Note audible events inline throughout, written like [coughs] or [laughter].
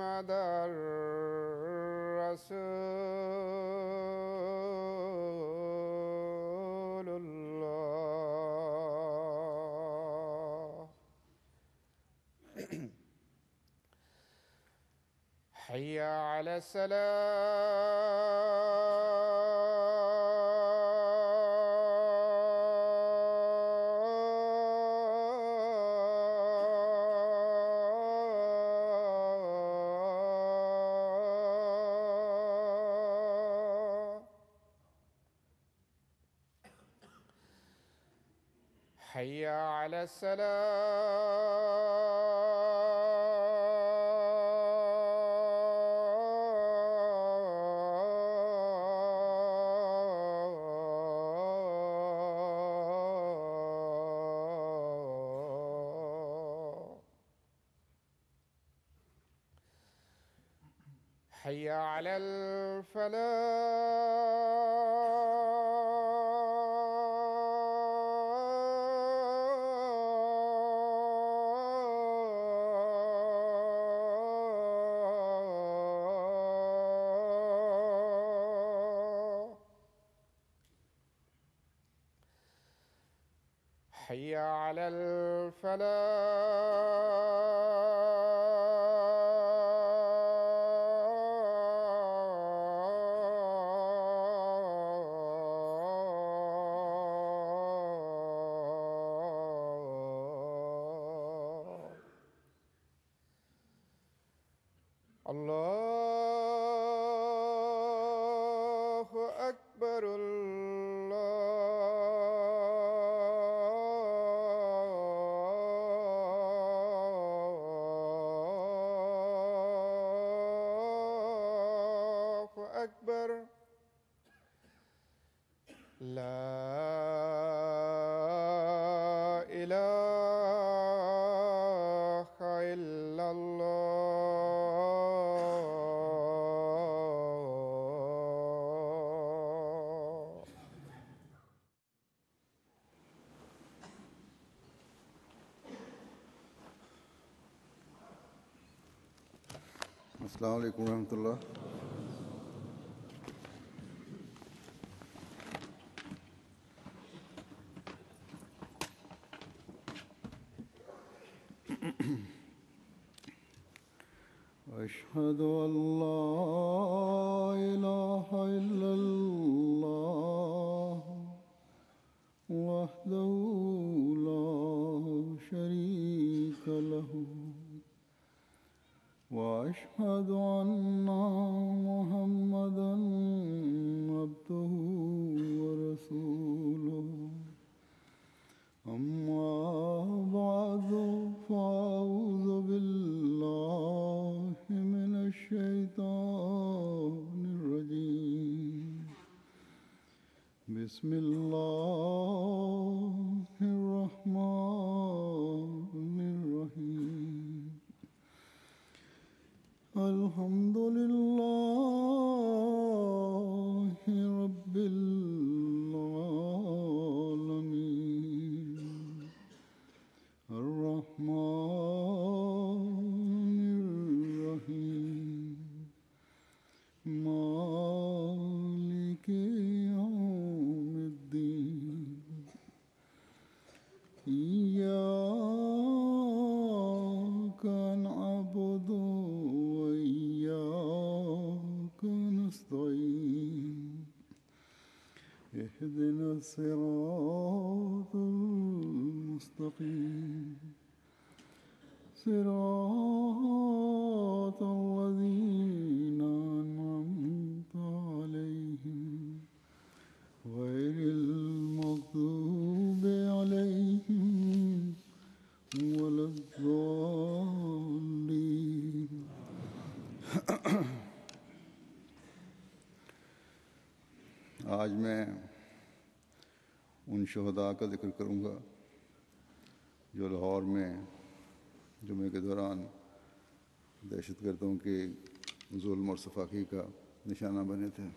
محمدا رسول الله. حي على السلام. حي على السلام. حي على الفلاح. حي على الفلاح. الله لا إله إلا الله. السلام عليكم ورحمة الله. [coughs] أشهد أن لا إله إلا الله وحده لا شريك له وأشهد أن محمدا عبده ورسوله. أما فأعوذ بالله من الشيطان الرجيم. بسم الله إياك نعبد وإياك نستعين. اهدنا الصراط المستقيم. صراط آج میں ان شہداء کا ذکر کروں گا جو لاہور میں جمعے کے دوران دہشت گردوں کے ظلم اور سفاکی کا نشانہ بنے تھے۔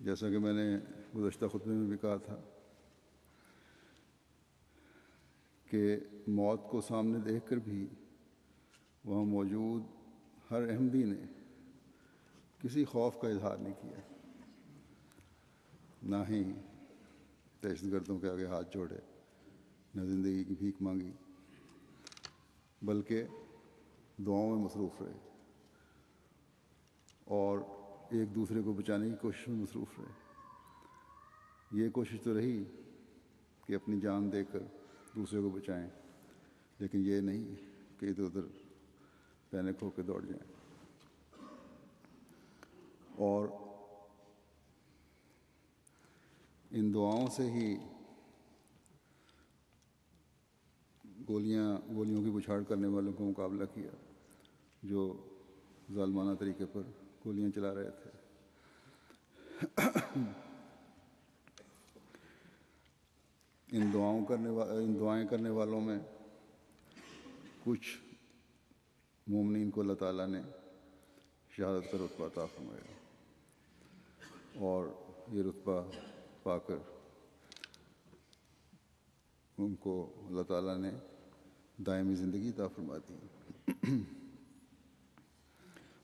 جیسا کہ میں نے گزشتہ خطبے میں بھی کہا تھا کہ موت کو سامنے دیکھ کر بھی وہاں موجود ہر احمدی نے کسی خوف کا اظہار نہیں کیا۔ نہ ہی دہشت گردوں کے آگے ہاتھ جوڑے نہ زندگی کی بھیک مانگی بلکہ دعاؤں میں مصروف رہے اور ایک دوسرے کو بچانے کی کوشش میں مصروف رہے یہ کوشش تو رہی کہ اپنی جان دے کر دوسرے کو بچائیں لیکن یہ نہیں کہ ادھر ادھر panic ہو کے دوڑ جائیں اور ان دعاؤں سے ہی گولیاں، گولیوں کی بوچھاڑ کرنے والوں کو مقابلہ کیا، جو ظالمانہ طریقے پر گولیاں چلا رہے تھے۔ ان دعاؤں کرنے ان دعائیں کرنے والوں میں کچھ مومنین کو اللہ تعالیٰ نے شہادت کا رتبہ عطا فرمایا اور یہ رتبہ پا کر ان کو اللہ تعالیٰ نے دائمی زندگی عطا فرما دی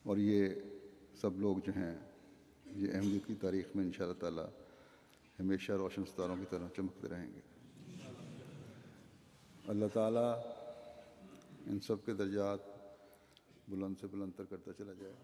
اور یہ سب لوگ جو ہیں، یہ احمدیت کی تاریخ میں ان شاء اللہ تعالیٰ ہمیشہ روشن ستاروں کی طرح چمکتے رہیں گے۔ اللہ تعالیٰ ان سب کے درجات بلند سے بلند تر کرتا چلا جائے۔